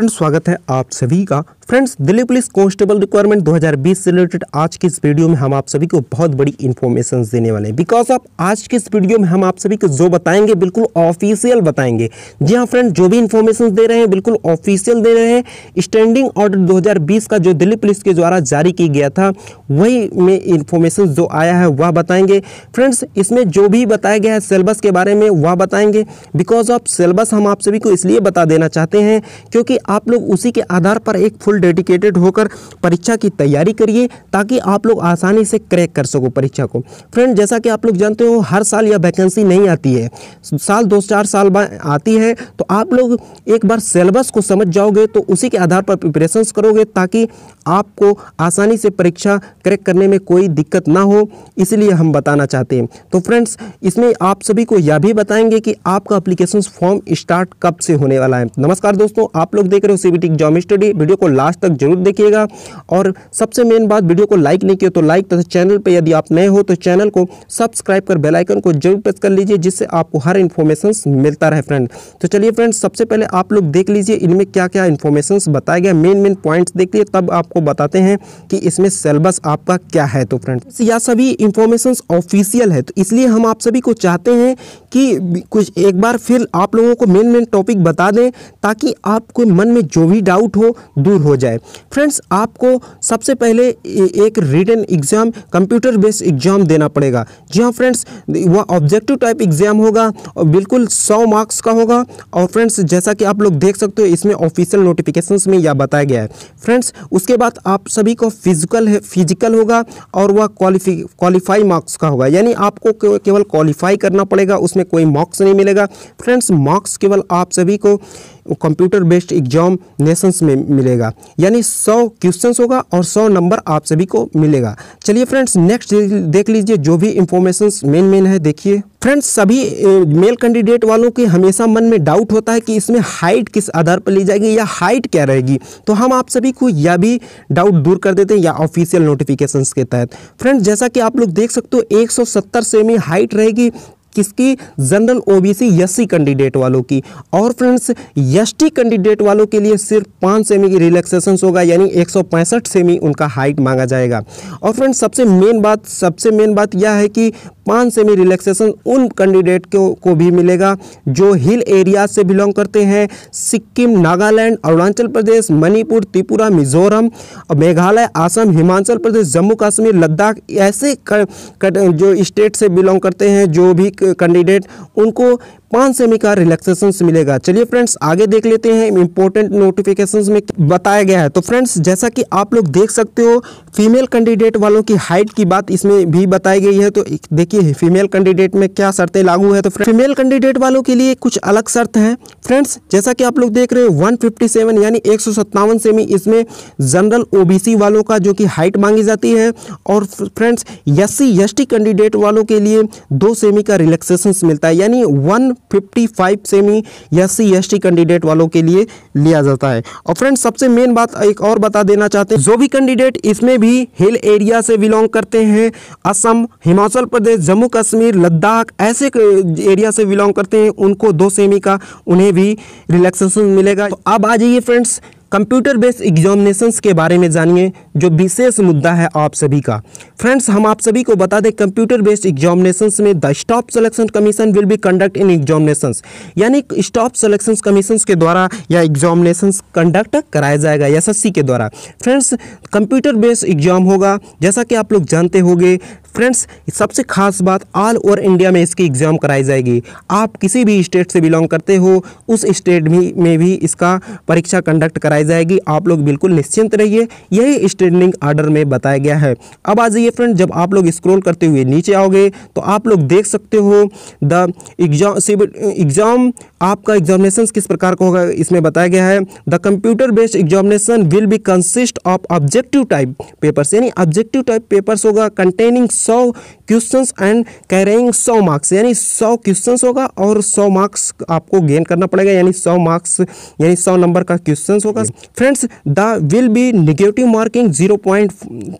Friends, स्वागत है आप सभी का। Friends, Delhi police constable requirement 2020 से रिलेटेड आज की इस वीडियो में हम आप सभी को बहुत बड़ी इन्फॉर्मेशन देने वाले हैं। बिकॉज़ ऑफ़ आज की इस वीडियो में हम आप सभी को जो बताएँगे, बिल्कुल ऑफिशियल बताएँगे। जी हाँ फ्रेंड जो भी इन्फॉर्मेशन दे रहे हैं, बिल्कुल ऑफिशियल दे रहे हैं। स्टैंडिंग ऑर्डर दो हज़ार बीस का जो दिल्ली पुलिस के द्वारा जारी किया गया था, वही में इन्फॉर्मेशन जो आया है, वह बताएँगे। फ्रेंड्स इसमें जो भी बताया गया है सिलेबस के बारे में, वह बताएँगे। बिकॉज़ ऑफ़ सिलेबस हम आप सभी को इसलिए बता देना चाहते हैं, क्योंकि आप लोग उसी के आधार पर एक फुल डेडिकेटेड होकर परीक्षा की तैयारी करिए, ताकि आप लोग आसानी से क्रैक कर सको परीक्षा को। फ्रेंड जैसा कि आप लोग जानते हो, हर साल यह वैकेंसी नहीं आती है। साल, दो, चार साल बाद आती है तो आप लोग एक बार सिलेबस को समझ जाओगे तो उसी के आधार पर प्रिपरेशन करोगे, ताकि आपको आसानी से परीक्षा क्रैक करने में कोई दिक्कत ना हो। इसलिए हम बताना चाहते हैं। तो फ्रेंड्स इसमें आप सभी को यह भी बताएँगे कि आपका अप्लीकेशन फॉर्म स्टार्ट कब से होने वाला है। नमस्कार दोस्तों, आप लोग देख रहे हो सीबीटी एग्ज़ाम स्टडी वीडियो को लास्ट तक ज़रूर देखिएगा। और सबसे मेन बात, वीडियो को लाइक नहीं किया तो लाइक तथा चैनल पर यदि आप नए हो तो चैनल को सब्सक्राइब कर बेलाइकन को ज़रूर प्रेस कर लीजिए, जिससे आपको हर इन्फॉर्मेशन मिलता रहे फ्रेंड तो चलिए फ्रेंड्स सबसे पहले आप लोग देख लीजिए इनमें क्या क्या इन्फॉर्मेशन बताया गया मेन मेन पॉइंट्स देख लिए तब आपको बताते हैं कि इसमें सिलेबस आपका क्या है। तो फ्रेंड्स यह सभी इन्फॉर्मेशन ऑफिशियल है। तो इसलिए हम आप सभी को चाहते हैं कि कुछ एक बार फिर आप लोगों को मेन मेन टॉपिक बता दें, ताकि आपको मन में जो भी डाउट हो, दूर हो जाए। फ्रेंड्स आपको सबसे पहले एक written exam computer based exam देना पड़ेगा। जी हाँ फ्रेंड्स वह ऑब्जेक्टिव टाइप एग्ज़ाम होगा, और बिल्कुल सौ मार्क्स का होगा। और फ्रेंड्स जैसा कि आप लोग देख सकते हो, इसमें ऑफिशियल नोटिफिकेशन में यह बताया गया है। फ्रेंड्स उसके बाद आप सभी को फ़िज़िकल फ़िज़िकल होगा, और वह क्वालिफी क्वालिफाई मार्क्स का होगा। यानी आपको केवल क्वालिफाई करना पड़ेगा, उसमें कोई मार्क्स नहीं मिलेगा। फ्रेंड्स मार्क्स केवल आप सभी को कंप्यूटर बेस्ड एग्ज़ाम नेशंस में मिलेगा। यानी 100 क्वेश्चंस होगा और 100 नंबर आप सभी को मिलेगा। चलिए फ्रेंड्स नेक्स्ट देख लीजिए जो भी इंफॉर्मेशन मेन मेन है, देखिए। फ्रेंड्स सभी मेल कैंडिडेट वालों के हमेशा मन में डाउट होता है कि इसमें हाइट किस आधार पर ली जाएगी या हाइट क्या रहेगी। तो हम आप सभी को यह भी डाउट दूर कर देते हैं या ऑफिशियल नोटिफिकेशंस के तहत। फ्रेंड्स जैसा कि आप लोग देख सकते हो 170 सेमी हाइट रहेगी किसकी? जनरल ओबीसी एससी कैंडिडेट वालों की। और फ्रेंड्स, एसटी कैंडिडेट वालों के लिए सिर्फ़ पाँच सेमी की रिलैक्सेशन होगा, यानी एक सौ पैंसठ सेमी उनका हाइट मांगा जाएगा। और फ्रेंड्स, सबसे मेन बात, सबसे मेन बात यह है कि पाँच सेमी रिलैक्सेशन उन कैंडिडेट को, को भी मिलेगा जो हिल एरिया से बिलोंग करते हैं। सिक्किम नागालैंड अरुणाचल प्रदेश मणिपुर त्रिपुरा मिजोरम मेघालय आसम हिमाचल प्रदेश जम्मू कश्मीर लद्दाख ऐसे कर, कर, जो स्टेट से बिलोंग करते हैं जो भी कैंडिडेट उनको पाँच सेमी का रिलैक्सेशन मिलेगा। चलिए फ्रेंड्स आगे देख लेते हैं इंपॉर्टेंट नोटिफिकेशन में बताया गया है। तो फ्रेंड्स जैसा कि आप लोग देख सकते हो फीमेल कैंडिडेट वालों की हाइट की बात इसमें भी बताई गई है। तो देखिए फीमेल कैंडिडेट में क्या शर्तें लागू है? तो फीमेल कैंडिडेट वालों के लिए कुछ अलग शर्त है। फ्रेंड्स जैसा कि आप लोग देख रहे हो वन यानी एक सौ सत्तावन सेमी इसमें जनरल ओबीसी वालों का जो कि हाइट मांगी जाती है। और फ्रेंड्स एस सी कैंडिडेट वालों के लिए दो सेमी का रिलैक्सेशन मिलता है। यानी one 55 semi S C S candidate वालों के लिए लिया जाता है। और फ्रेंड्स सबसे मेन बात एक और बता देना चाहते हैं। जो भी कैंडिडेट इसमें भी हिल एरिया से बिलोंग करते हैं, असम, हिमाचल प्रदेश, जम्मू कश्मीर, लद्दाख, ऐसे एरिया से बिलोंग करते हैं, उनको दो सेमी का उन्हें भी रिलैक्सेशन मिलेगा। तो अब आ जाइए फ्रेंड्स कंप्यूटर बेस्ड एग्जामिनेशंस के बारे में जानिए, जो विशेष मुद्दा है आप सभी का। फ्रेंड्स, हम आप सभी को बता दें कंप्यूटर बेस्ड एग्जामिनेशंस में the staff selection commission will be conduct in examinations. यानी स्टॉप सिलेक्शन कमीशन के द्वारा या एग्जामिनेशंस कंडक्ट कराया जाएगा एस के द्वारा। फ्रेंड्स कंप्यूटर बेस्ड एग्ज़ाम होगा। जैसा कि आप लोग जानते होंगे फ्रेंड्स सबसे खास बात ऑल ओवर इंडिया में इसकी एग्ज़ाम कराई जाएगी। आप किसी भी स्टेट से बिलोंग करते हो, उस स्टेट भी, में भी इसका परीक्षा कंडक्ट कराई जाएगी। आप लोग बिल्कुल निश्चिंत रहिए। यही स्टैंडिंग ऑर्डर में बताया गया है। अब आ जाइए फ्रेंड जब आप लोग स्क्रॉल करते हुए नीचे आओगे तो आप लोग देख सकते हो द एग्ज़ाम एग्ज़ाम आपका एग्जामिनेशन किस प्रकार का होगा, इसमें बताया गया है। The computer based examination will be consist of objective type papers यानी ऑब्जेक्टिव टाइप पेपर्स होगा कंटेनिंग सौ क्वेश्चंस एंड कैरिंग सौ मार्क्स यानी सौ क्वेश्चंस होगा और सौ मार्क्स आपको गेन करना पड़ेगा यानी सौ मार्क्स यानी सौ नंबर का क्वेश्चन होगा। Friends there will be negative marking zero point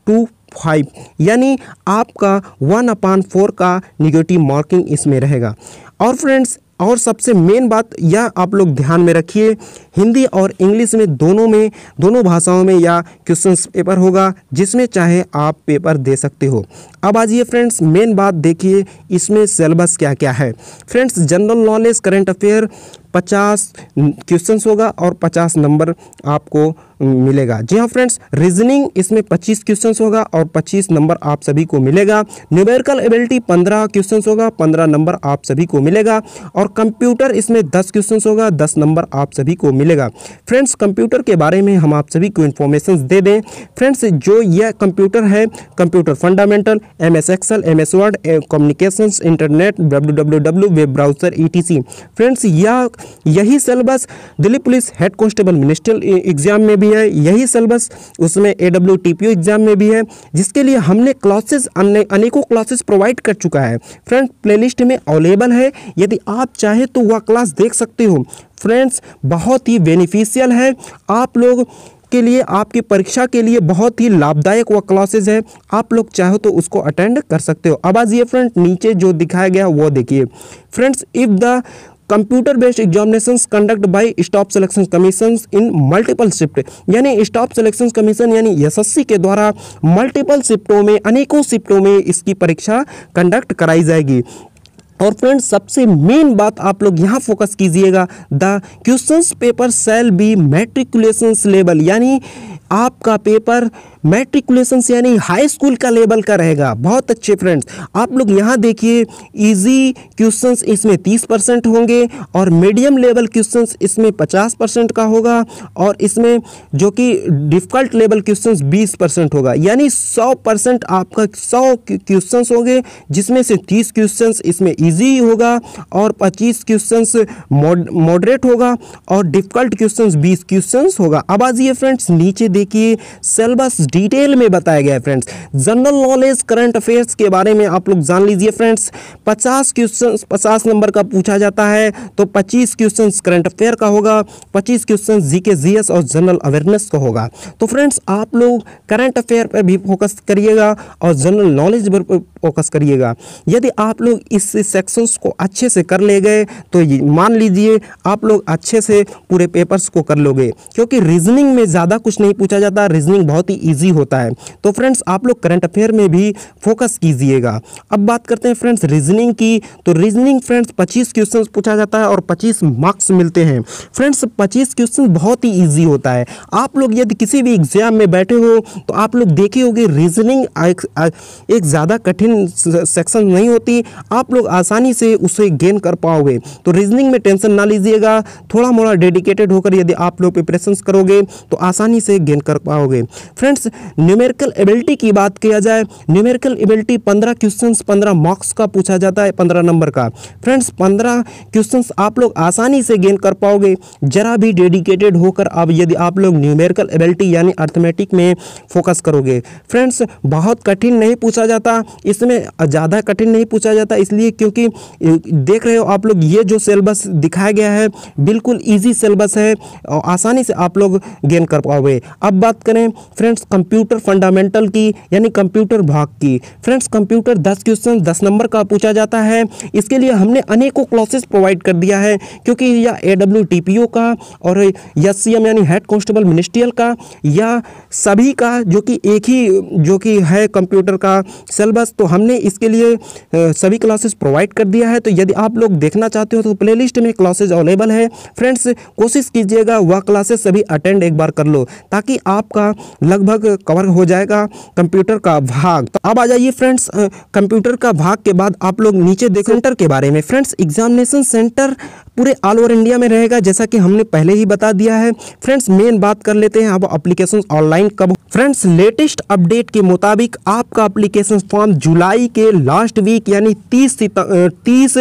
two five यानी आपका वन अपान फोर का निगेटिव मार्किंग इसमें रहेगा। और फ्रेंड्स और सबसे मेन बात यह आप लोग ध्यान में रखिए, हिंदी और इंग्लिश में दोनों में, दोनों भाषाओं में या क्वेश्चन पेपर होगा, जिसमें चाहे आप पेपर दे सकते हो। अब आज ये फ्रेंड्स, मेन बात देखिए, इसमें सिलेबस क्या क्या है। Friends, general knowledge current affair पचास क्वेश्चंस होगा और पचास नंबर आपको मिलेगा। जी हाँ फ्रेंड्स रीजनिंग इसमें पच्चीस क्वेश्चंस होगा और पच्चीस नंबर आप सभी को मिलेगा। न्यूमेरिकल एबिलिटी पंद्रह क्वेश्चंस होगा, पंद्रह नंबर आप सभी को मिलेगा। और कंप्यूटर इसमें दस क्वेश्चंस होगा, दस नंबर आप सभी को मिलेगा। फ्रेंड्स कंप्यूटर के बारे में हम आप सभी को इन्फॉर्मेशन दे दें। फ्रेंड्स, जो यह कंप्यूटर है computer fundamental M S Excel M S Word communication internet W W W web browser E T C friends, यह यही syllabus Delhi police head constable ministerial exam में भी है। यही सिलेबस उसमें A W T P exam में भी है, जिसके लिए हमने क्लासेस अनेकों क्लासेस प्रोवाइड कर चुका है। फ्रेंड प्लेलिस्ट में अवेलेबल है। यदि आप चाहें तो वह क्लास देख सकते हो। फ्रेंड्स बहुत ही बेनिफिशियल है। आप लोग के लिए, आपकी परीक्षा के लिए बहुत ही लाभदायक वह क्लासेज है। आप लोग चाहो तो उसको अटेंड कर सकते हो। अब आज ये फ्रेंड नीचे जो दिखाया गया वो देखिए। Friends if the computer based examination conduct by staff selection commission in multiple shift यानी स्टाफ सिलेक्शन कमीशन यानी एसएससी के द्वारा मल्टीपल शिफ्टों में, अनेकों शिफ्टों में इसकी परीक्षा कंडक्ट कराई जाएगी। और फ्रेंड्स सबसे मेन बात आप लोग यहाँ फोकस कीजिएगा। The questions paper shall be matriculation level यानी आपका पेपर मैट्रिकुलेशन यानी हाई स्कूल का लेवल का रहेगा। बहुत अच्छे फ्रेंड्स आप लोग यहाँ देखिए इजी क्वेश्चंस इसमें 30 परसेंट होंगे और मीडियम लेवल क्वेश्चंस इसमें 50 परसेंट का होगा और इसमें जो कि डिफ़िकल्ट लेवल क्वेश्चंस 20 परसेंट होगा। यानी 100 परसेंट आपका 100 क्वेश्चंस होंगे, जिसमें से 30 क्वेश्चंस इसमें ईजी होगा और 25 क्वेश्चंस मॉडरेट होगा और डिफ़िकल्ट क्वेश्चंस 20 क्वेश्चंस होगा। अब आज ये फ्रेंड्स नीचे देखिए सिलेबस डिटेल में बताया गया है friends general knowledge current affairs के बारे में आप लोग जान लीजिए फ्रेंड्स पचास क्वेश्चन पचास नंबर का पूछा जाता है तो पच्चीस क्वेश्चन करंट अफेयर का होगा, पच्चीस question G K G S और जनरल अवेयरनेस का होगा. तो फ्रेंड्स आप लोग करंट अफेयर पर भी फोकस करिएगा और जनरल नॉलेज पर फोकस करिएगा. यदि आप लोग इस सेक्शंस को अच्छे से कर ले गए तो मान लीजिए आप लोग अच्छे से पूरे पेपर्स को कर लोगे, क्योंकि रीजनिंग में ज़्यादा कुछ नहीं पूछा जाता रीजनिंग बहुत ही ईजी होता है। तो फ्रेंड्स आप लोग करंट अफेयर में भी फोकस कीजिएगा। अब बात करते हैं फ्रेंड्स रीजनिंग की। तो रीजनिंग फ्रेंड्स पच्चीस क्वेश्चन पूछा जाता है और पच्चीस मार्क्स मिलते हैं। फ्रेंड्स पच्चीस क्वेश्चन बहुत ही ईजी होता है। आप लोग यदि किसी भी एग्ज़ाम में बैठे हो तो आप लोग देखे होगे रीजनिंग एक ज़्यादा कठिन सेक्शन नहीं होती। आप लोग आसानी से उसे गेन कर पाओगे। तो रीजनिंग में टेंशन ना लीजिएगा। थोड़ा मोड़ा डेडिकेटेड होकर यदि आप लोग प्रिपरेशन करोगे तो आसानी से गेन कर पाओगे। फ्रेंड्स न्यूमेरिकल एबिलिटी की बात किया जाए, न्यूमेरिकल एबिलिटी पंद्रह क्वेश्चन पंद्रह मार्क्स का पूछा जाता है, पंद्रह नंबर का। फ्रेंड्स, पंद्रह क्वेश्चन आप लोग आसानी से गेन कर पाओगे। जरा भी डेडिकेटेड होकर अब यदि आप लोग न्यूमेरिकल एबिलिटी यानी अर्थमेटिक में फोकस करोगे। फ्रेंड्स, बहुत कठिन नहीं पूछा जाता, इसमें ज़्यादा कठिन नहीं पूछा जाता, इसलिए क्योंकि देख रहे हो आप लोग, ये जो सिलेबस दिखाया गया है, बिल्कुल ईजी सिलेबस है, और आसानी से आप लोग गेन कर पाओगे। अब बात करें, फ्रेंड्स कंप्यूटर फंडामेंटल की, यानी कंप्यूटर भाग की। फ्रेंड्स, कंप्यूटर दस क्वेश्चन, दस नंबर का पूछा जाता है। इसके लिए हमने अनेकों क्लासेस प्रोवाइड कर दिया है, क्योंकि या ए डब्ल्यू का और एस यानी हेड कॉन्स्टेबल मिनिस्ट्रियल का, या सभी का जो कि एक ही, जो कि है कंप्यूटर का सिलेबस तो हमने इसके लिए सभी क्लासेस प्रोवाइड कर दिया है। तो यदि आप लोग देखना चाहते हो तो प्लेलिस्ट में क्लासेज अवेलेबल है। फ्रेंड्स, कोशिश कीजिएगा वह क्लासेस सभी अटेंड एक बार कर लो, ताकि आपका लगभग कवर हो जाएगा कंप्यूटर का भाग। तो अब आ जाइए फ्रेंड्स कंप्यूटर का भाग के बाद आप लोग नीचे देख। सेंटर के बारे में। फ्रेंड्स एग्जामिनेशन सेंटर पूरे ऑल ओवर इंडिया में रहेगा, जैसा कि हमने पहले ही बता दिया है। फ्रेंड्स मेन बात कर लेते हैं अब अप्लीकेशन ऑनलाइन कब। फ्रेंड्स लेटेस्ट अपडेट के मुताबिक आपका अप्लीकेशन फॉर्म जुलाई के लास्ट वीक यानी तीस तीस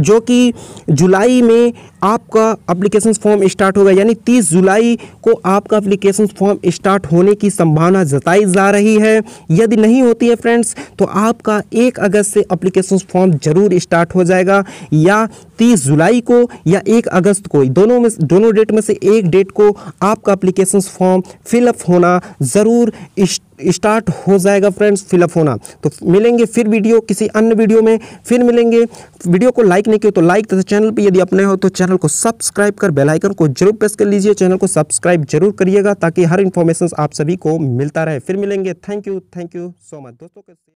जो कि जुलाई में आपका अप्लीकेशन फॉर्म स्टार्ट होगा, यानी 30 जुलाई को आपका अप्लीकेशन फॉर्म स्टार्ट होने की संभावना जताई जा रही है। यदि नहीं होती है फ्रेंड्स तो आपका एक अगस्त से अप्लीकेशन फॉर्म ज़रूर स्टार्ट हो जाएगा, या 30 जुलाई को या एक अगस्त को, दोनों में दोनों डेट में से एक डेट को आपका अप्लीकेशन फॉर्म फिलअप होना ज़रूर स्टार्ट हो जाएगा फ्रेंड्स फिलअप होना। तो मिलेंगे फिर वीडियो किसी अन्य वीडियो में फिर मिलेंगे। वीडियो को लाइक नहीं किया तो लाइक तथा चैनल पर यदि अपने हो तो चैनल को सब्सक्राइब कर बेल आइकन को ज़रूर प्रेस कर लीजिए। चैनल को सब्सक्राइब ज़रूर करिएगा ताकि हर इन्फॉर्मेशन आप सभी को मिलता रहे। फिर मिलेंगे। Thank you thank you so much दोस्तों